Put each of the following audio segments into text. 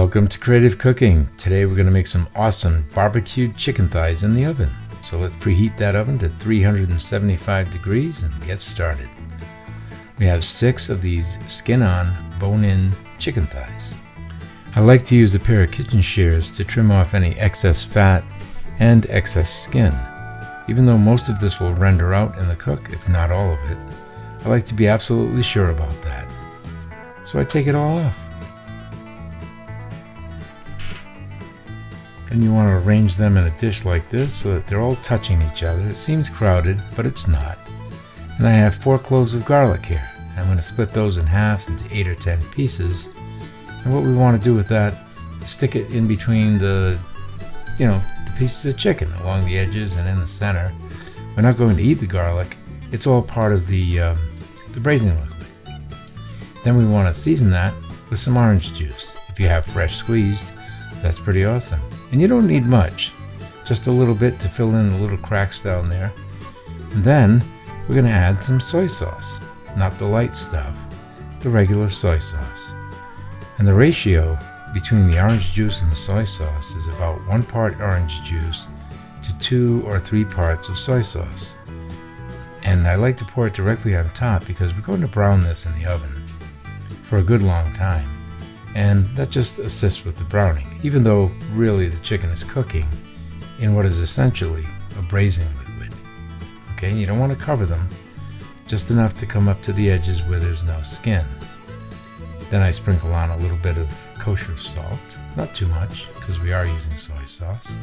Welcome to Creative Cooking. Today we're going to make some awesome barbecued chicken thighs in the oven. So let's preheat that oven to 375 degrees and get started. We have six of these skin-on, bone-in chicken thighs. I like to use a pair of kitchen shears to trim off any excess fat and excess skin. Even though most of this will render out in the cook, if not all of it, I like to be absolutely sure about that. So I take it all off. And you want to arrange them in a dish like this so that they're all touching each other. It seems crowded, but it's not. And I have four cloves of garlic here. I'm going to split those in half into eight or ten pieces. And what we want to do with that stick it in between the, you know, the pieces of chicken along the edges and in the center. We're not going to eat the garlic. It's all part of the, um, the braising liquid. Then we want to season that with some orange juice. If you have fresh squeezed, that's pretty awesome. And you don't need much, just a little bit to fill in the little cracks down there. And then we're going to add some soy sauce, not the light stuff, the regular soy sauce. And the ratio between the orange juice and the soy sauce is about one part orange juice to two or three parts of soy sauce. And I like to pour it directly on top because we're going to brown this in the oven for a good long time and that just assists with the browning, even though really the chicken is cooking in what is essentially a braising liquid. Okay, and you don't want to cover them, just enough to come up to the edges where there's no skin. Then I sprinkle on a little bit of kosher salt, not too much, because we are using soy sauce.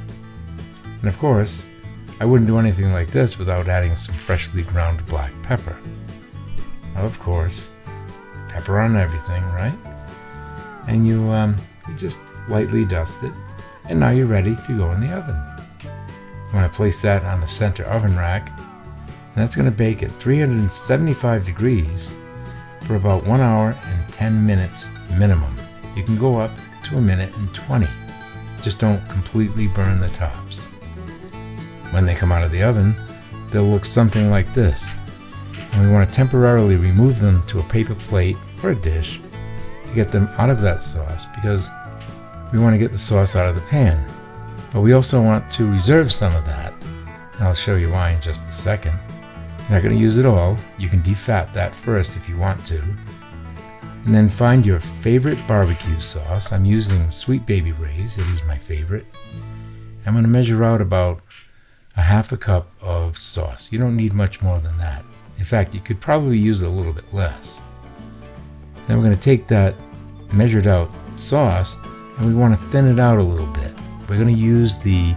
And of course, I wouldn't do anything like this without adding some freshly ground black pepper. Of course, pepper on everything, right? And you, um, you just lightly dust it and now you're ready to go in the oven. I'm going to place that on the center oven rack and that's going to bake at 375 degrees for about 1 hour and 10 minutes minimum. You can go up to a minute and 20. Just don't completely burn the tops. When they come out of the oven, they'll look something like this. And we want to temporarily remove them to a paper plate or a dish to get them out of that sauce because we want to get the sauce out of the pan. But we also want to reserve some of that. And I'll show you why in just a second. Not going to use it all. You can defat that first if you want to. And then find your favorite barbecue sauce. I'm using Sweet Baby Ray's. It is my favorite. I'm going to measure out about a half a cup of sauce. You don't need much more than that. In fact, you could probably use a little bit less. Then we're going to take that measured out sauce and we want to thin it out a little bit. We're going to use the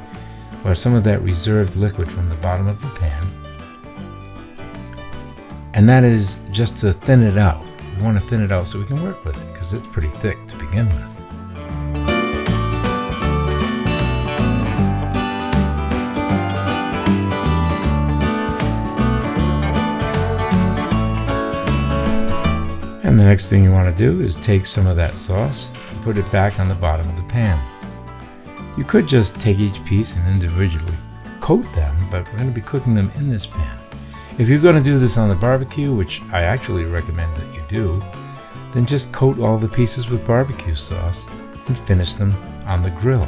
or some of that reserved liquid from the bottom of the pan. And that is just to thin it out. We want to thin it out so we can work with it because it's pretty thick to begin with. And the next thing you want to do is take some of that sauce and put it back on the bottom of the pan. You could just take each piece and individually coat them, but we're going to be cooking them in this pan. If you're going to do this on the barbecue, which I actually recommend that you do, then just coat all the pieces with barbecue sauce and finish them on the grill.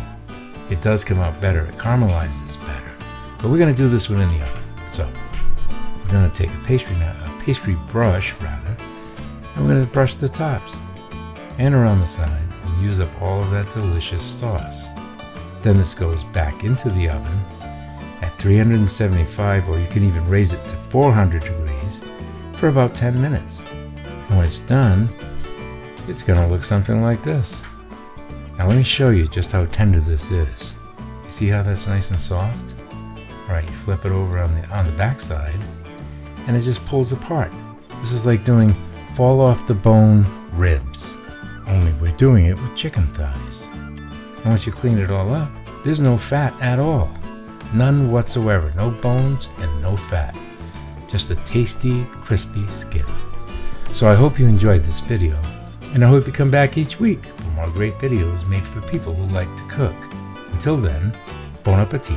It does come out better, it caramelizes better. But we're going to do this one in the oven. So, we're going to take a pastry, a pastry brush rather, I'm going to brush the tops and around the sides and use up all of that delicious sauce. Then this goes back into the oven at 375 or you can even raise it to 400 degrees for about 10 minutes. And when it's done, it's going to look something like this. Now let me show you just how tender this is. You see how that's nice and soft? Alright, you flip it over on the on the back side and it just pulls apart. This is like doing fall off the bone ribs. Only we're doing it with chicken thighs. Once you clean it all up, there's no fat at all. None whatsoever. No bones and no fat. Just a tasty, crispy skin. So I hope you enjoyed this video, and I hope you come back each week for more great videos made for people who like to cook. Until then, bon appetit.